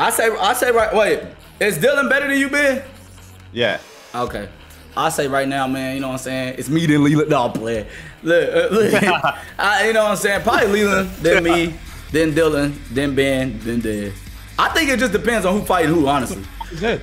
I say, I say right. Wait, is Dylan better than you, Ben? Yeah. Okay. I say right now, man. You know what I'm saying? It's me than Leland. No, I'm. Look, uh, look. I, you know what I'm saying? Probably Leland, then me, then Dylan, then Ben, then Dez. I think it just depends on who fighting who, honestly. Good.